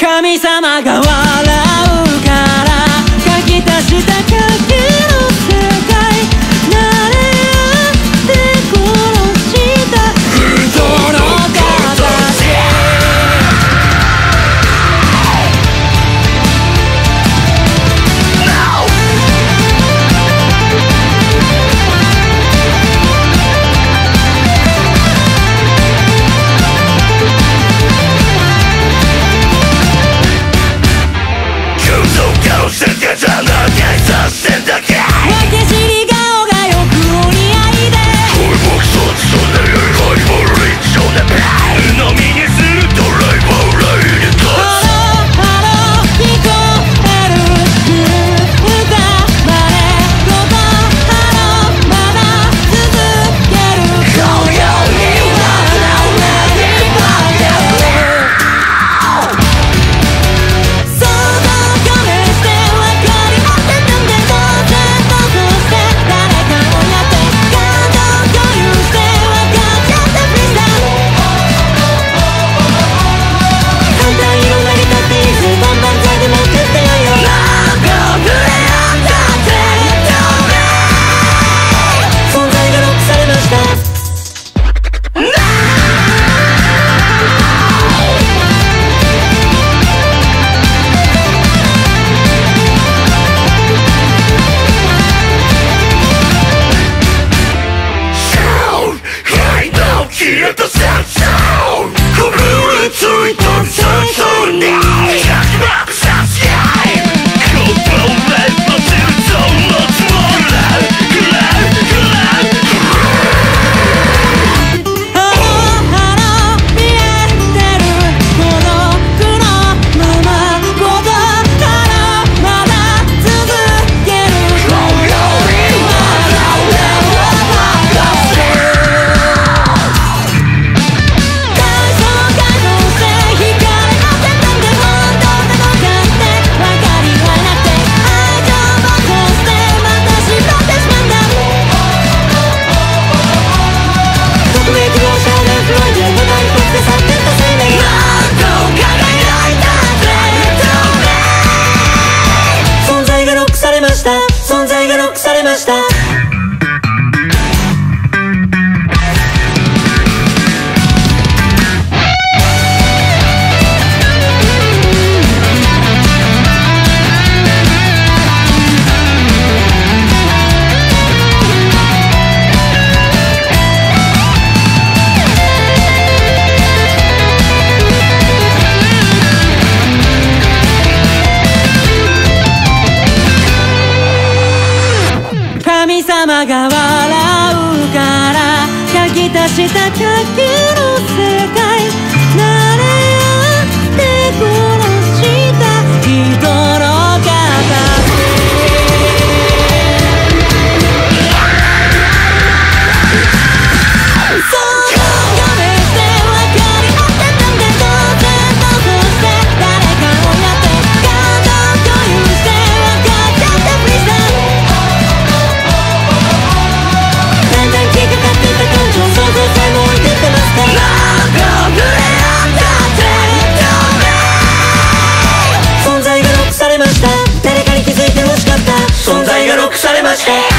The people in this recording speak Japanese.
神様が笑う500 centavos. 録されました。玉川せ